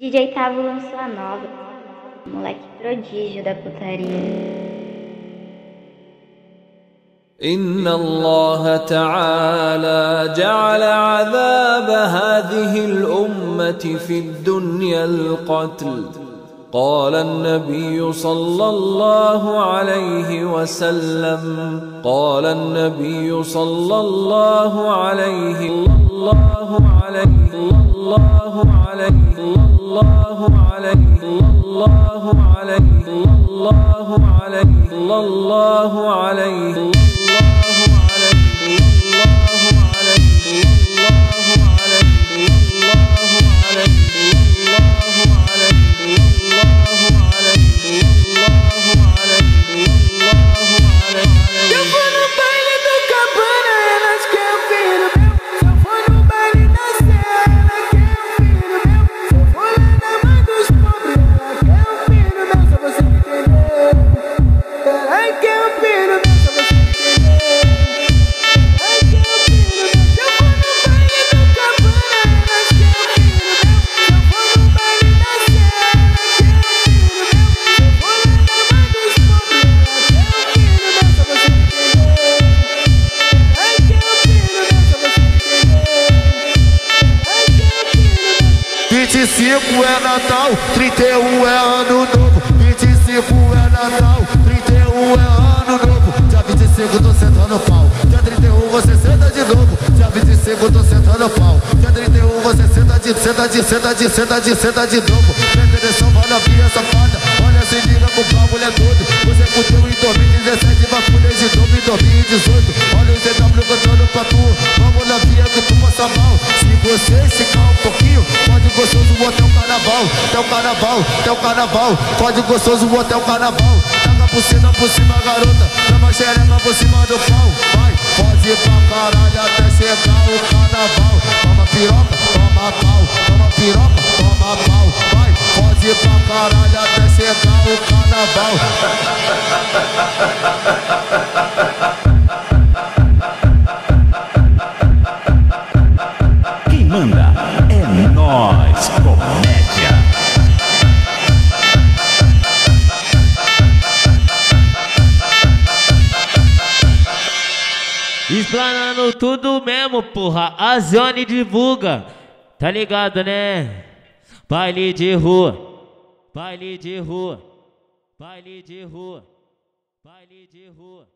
DJ Tavo lançou a nova. Moleque prodígio da putaria. إن الله تعالى جعل عذاب هذه الأمة في الدنيا القتل قال النبي صلى الله عليه وسلم قال النبي صلى الله عليه الله عليه الله عليه الله عليه الله عليه الله عليه الله عليه é Natal, 31 é ano novo. 25 é Natal, 31 é ano novo. Dia 25 tô sentando pau. Dia 31 você senta de novo. Dia 25 tô sentando pau. Dia 31 você senta de, senta de, senta de, senta de, senta de novo. Presta atenção, via safada. Olha, se liga com o pau, mulher doido Você fudeu em 2017, vai fuder de novo em 2018 Olha o ZW cantando pra tu. Vamos na via que tu passa mal. Se você esticar um carnaval Até o carnaval, até o carnaval. Pode gostoso até o carnaval. Taca por cima, por cima, garota. Chama xereca por cima do pau. Vai, pode ir pra caralho até chegar o carnaval. Toma piroca, toma pau. Toma piroca, toma pau. Vai, pode ir pra caralho até chegar o carnaval Explanando tudo mesmo, porra. A Zone divulga. Tá ligado, né? Baile de rua. Baile de rua. Baile de rua. Baile de rua.